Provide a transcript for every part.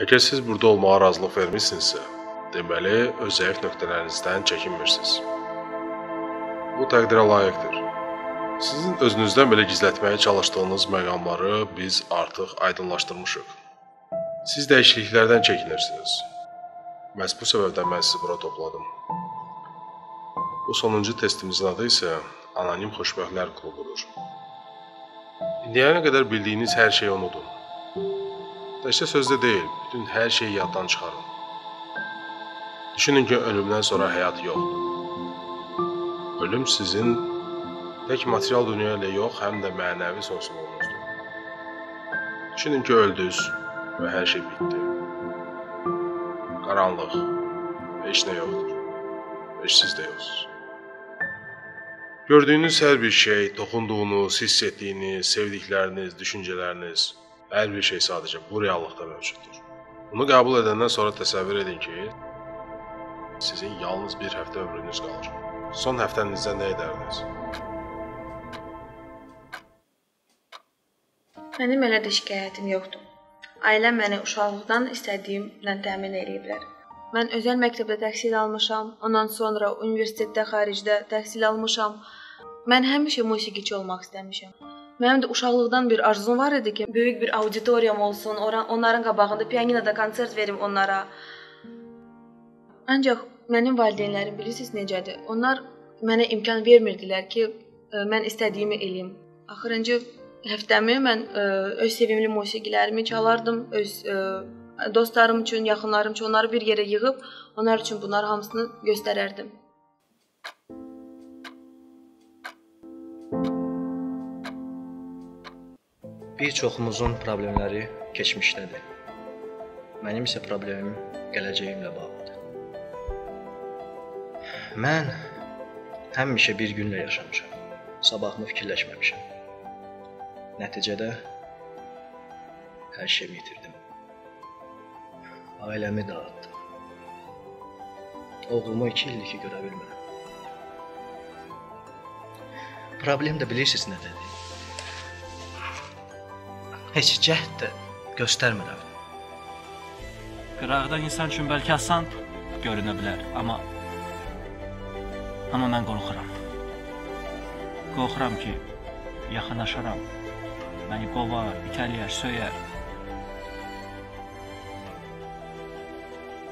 Əgər siz burada olmağa razılıq vermisinizsə, deməli öz zəif nöqtələrinizdən çəkinmirsiniz. Bu təqdirə layiqdir. Sizin özünüzdən belə gizlətməyə çalışdığınız məqamları biz artıq aydınlaşdırmışıq. Siz dəyişikliklərdən çəkinirsiniz. Məhz bu səbəbdən mən sizi bura topladım. Bu sonuncu testimizin adı isə Anonim Xoşbəxtlər Klubudur. İndiyənə qədər bildiyiniz hər şeyi unudun. Təkcə sözdə deyil, bütün hər şeyi yaddan çıxarın. Düşünün ki, ölümdən sonra həyat yoxdur. Ölüm sizin tək material dünya ilə yox, həm də mənəvi sonsuzluğunuzdur. Düşünün ki, öldünüz və hər şey bitdi. Qaranlıq, heç nə yoxdur. Heç siz də yoxsunuz. Gördüyünüz hər bir şey, toxunduğunuz, hiss etdiyiniz, sevdikləriniz, düşüncələriniz, hər bir şey sadəcə bu reallıqda mövcuddur. Bunu qəbul edəndən sonra təsəvvür edin ki, sizin yalnız bir həftə ömrünüz qalır. Son həftənizdə nə edərdiniz? Mənim elə də şikayətim yoxdur. Ailəm məni uşaqlıqdan istədiyimlə təmin eləyiblər. Mən özəl məktəbdə təhsil almışam, ondan sonra universitetdə xaricdə təhsil almışam. Mən həmişə musiqiçi olmaq istəmişəm. Mənim də uşaqlıqdan bir arzum var idi ki, böyük bir auditoriyam olsun, onların qabağında pianinoda konsert verim onlara. Ancaq mənim valideynlərim bilirsiniz necədir? Onlar mənə imkan vermirdilər ki, e, mən istədiyimi eləyim. Axırıncı həftəmi mən ə, e, öz sevimli musiqilərimi çalardım, öz ə, e, dostlarım üçün, yaxınlarım üçün onları bir yerə yığıb, onlar üçün bunlar hamısını göstərərdim. Bir çoxumuzun problemləri keçmişdədir. Mənim isə problemim gələcəyimlə bağlıdır. Mən həmişə bir günlə yaşamışam. Sabahımı fikirləşməmişəm. Nəticədə hər şeyi itirdim. Ailəmi dağıtdım. Oğlumu 2 ildir ki, görə bilmirəm. Problem də bilirsiniz nədir? Heç cəhd də göstərmirəm. Qıraqdan insan üçün bəlkə asan görünə bilər, amma amma mən qorxuram. Qorxuram ki, yaxınlaşaram məni qovar, itələyər, söyər.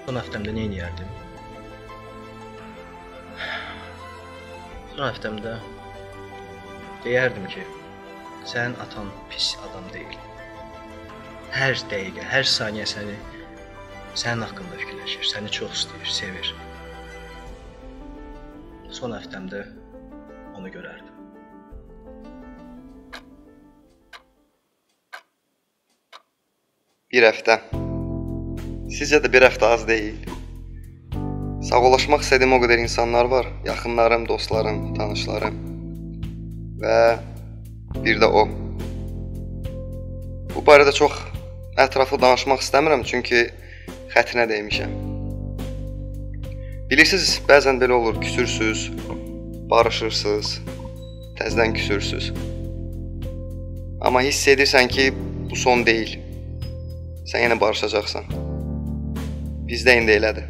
Son həftəmdə nə edərdim? Son həftəmdə deyərdim ki, sənin atan pis adam deyil. Hər dəqiqə, hər saniyə səni sənin haqqında fikirləşir, səni çox istəyir, sevir. Son həftəmdə onu görərdim. Bir həftə. Sizcə də bir həftə az deyil. Sağollaşmaq istədiyim o qədər insanlar var, yaxınlarım, dostlarım, tanışlarım və bir də o. Bu barədə çox ətraflı danışmaq istəmirəm, çünki xətrinə dəymişəm. Bilirsiniz, bəzən belə olur, küsürsüz, barışırsınız, təzədən küsürsüz. Amma hiss edirsən ki, bu son deyil. Sən yenə barışacaqsan. Bizdə indi elədir.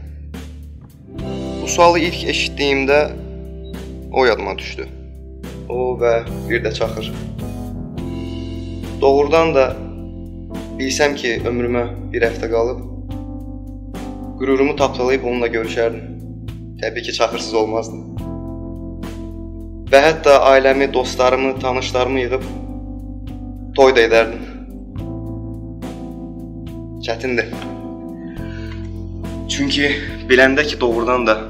Bu sualı ilk eşitdiyimdə o yadıma düşdü. O və bir də çaxır. Doğrudan da bilsəm ki, ömrümə bir həftə qalıb, qürurumu tapdalayıb onunla görüşərdim. Təbii ki, çaxırsız olmazdı. Və hətta ailəmi, dostlarımı, tanışlarımı yığıb toy da edərdim çətindir. Çünki biləndə ki, doğrudan da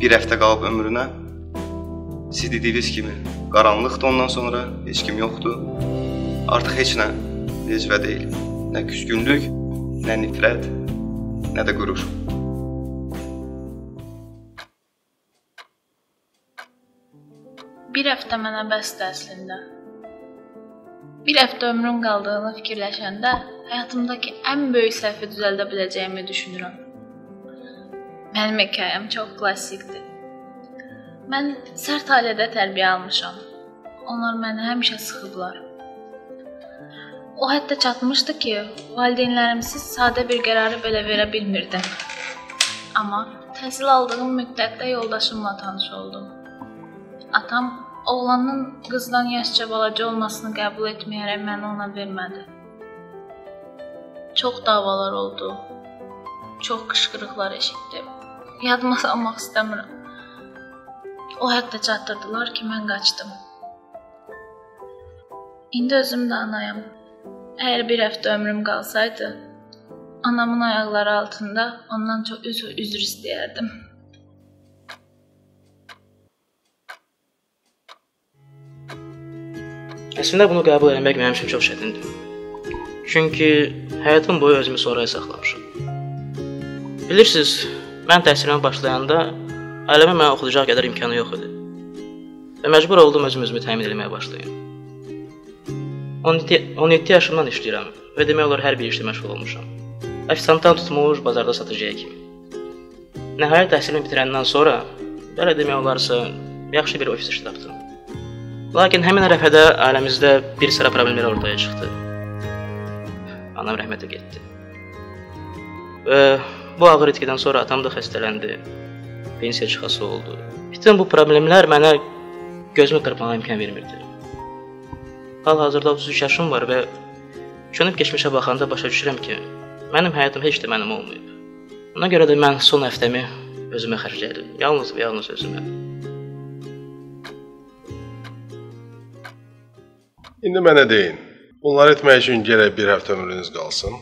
bir həftə qalıb ömrünə siz dediyiniz kimi qaranlıqdır ondan sonra, heç kim yoxdur. Artıq heç nə vecvə deyil. Nə küskünlük, nə nifrət, nə də qürur. Bir həftə mənə bəsdir əslində. Bir həftə ömrüm qaldığını fikirləşəndə həyatımdakı ən böyük səhvi düzəldə biləcəyimi düşünürəm. Mənim hekayəm çox klassikdir. Mən sərt ailədə tərbiyə almışam. Onlar məni həmişə sıxıblar. O həddə çatmışdı ki, valideynlərimsiz sadə bir qərarı belə verə bilmirdim. Amma təhsil aldığım müddətdə yoldaşımla tanış oldum. Atam oğlanın qızdan yaşca balaca olmasını qəbul etməyərək məni ona vermədi. Çox davalar oldu. Çox qışqırıqlar eşitdim. Yadıma salmaq istəmirəm. O həddə çatdırdılar ki, mən qaçdım. İndi özüm də anayam. Əgər bir həftə ömrüm qalsaydı, anamın ayaqları altında ondan çox üzr, üzr istəyərdim. Əslində bunu qəbul etmək mənim üçün çox çətindir. Çünki həyatım boyu özümü sonraya saxlamışam. Bilirsiniz, mən təhsilimə başlayanda ailəmə məni oxudacaq qədər imkanı yox idi. Və məcbur oldum özüm özümü təmin etməyə başlayım. 17, 17 yaşımdan işləyirəm və demək olar hər bir işlə məşğul olmuşam. Ofisantdan tutmuş bazarda satıcıya kimi. Nəhayət təhsilimi bitirəndən sonra belə demək olarsa yaxşı bir ofis işi tapdım. Lakin həmin ərəfədə ailəmizdə bir sıra problemlər ortaya çıxdı. Anam rəhmətə getdi. Və bu ağır itkidən sonra atam da xəstələndi. Pensiya çıxası oldu. Bütün bu problemlər mənə gözümü qırpmağa imkan vermirdi. Hal-hazırda 33 yaşım var və çönüb keçmişə baxanda başa düşürəm ki, mənim həyatım heç də mənim olmayıb. Ona görə də mən son həftəmi özümə xərclədim. Yalnız və yalnız özümə. İndi mənə deyin, bunları etmək üçün gərək bir həftə ömrünüz qalsın.